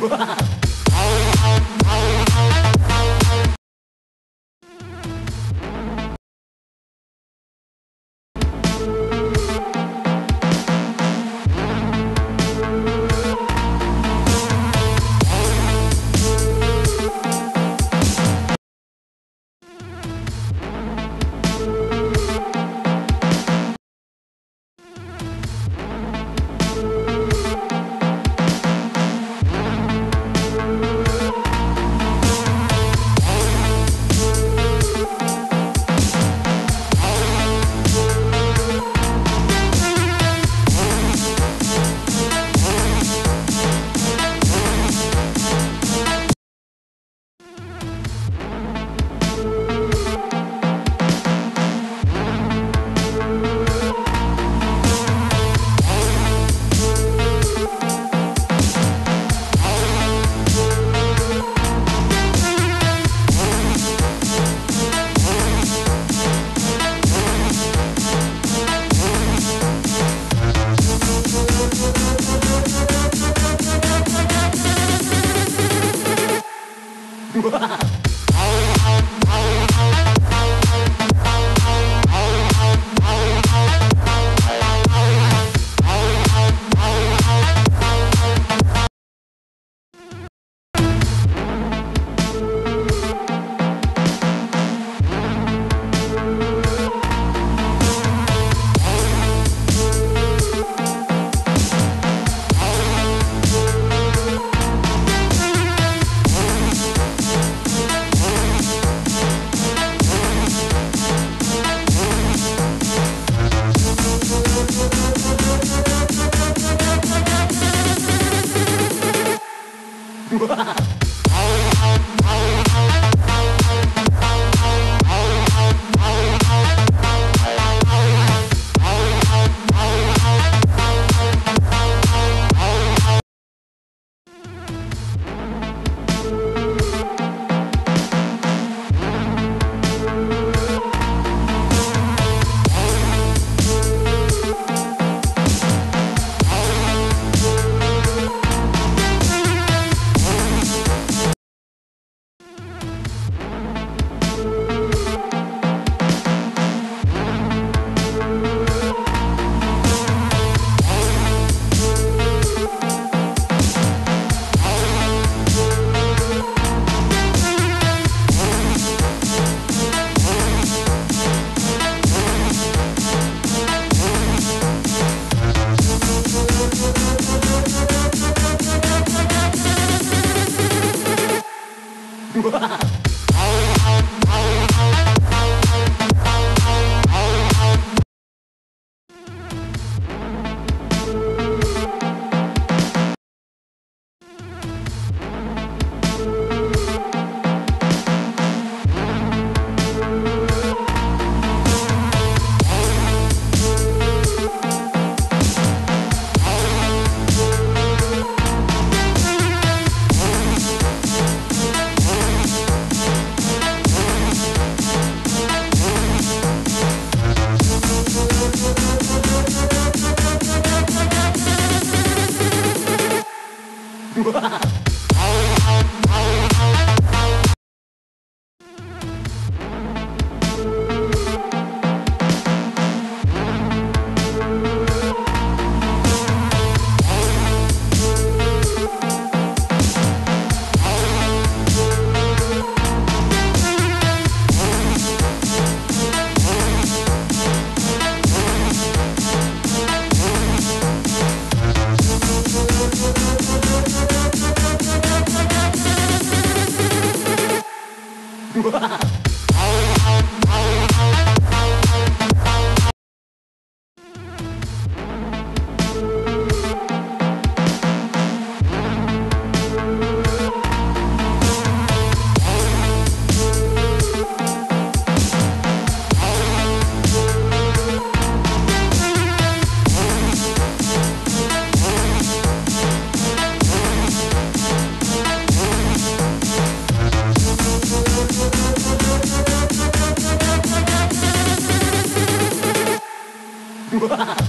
Wow. you.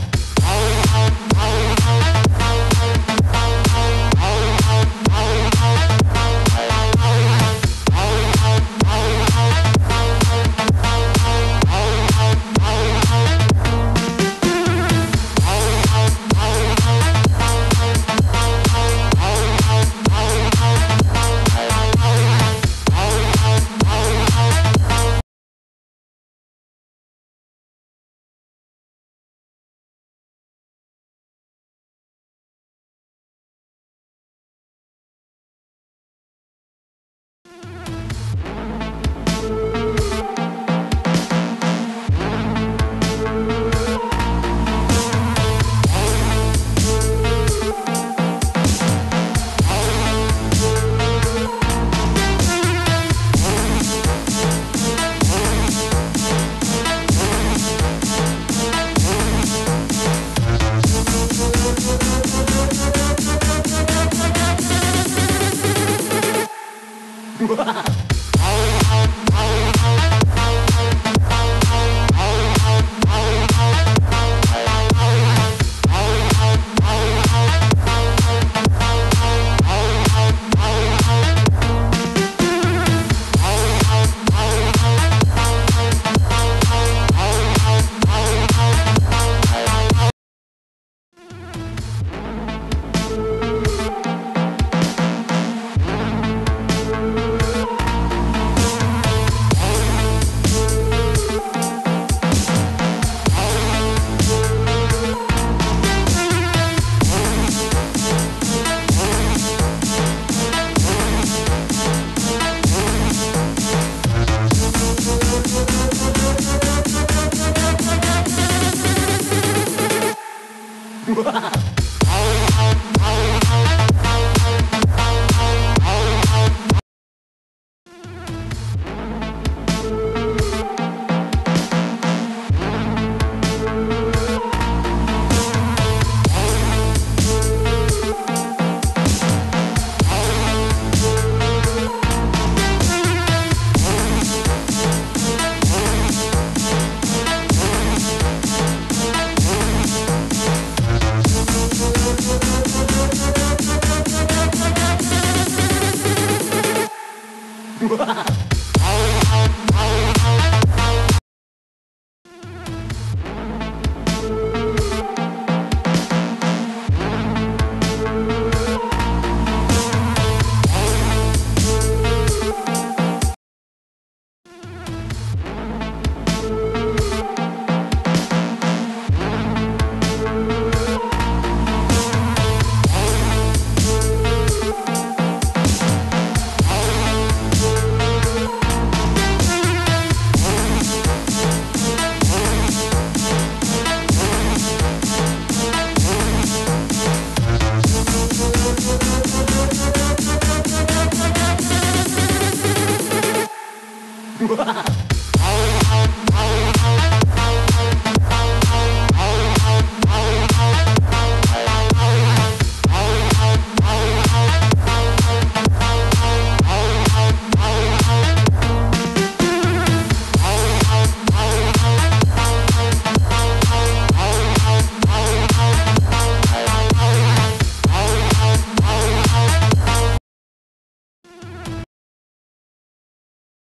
ハハハハ!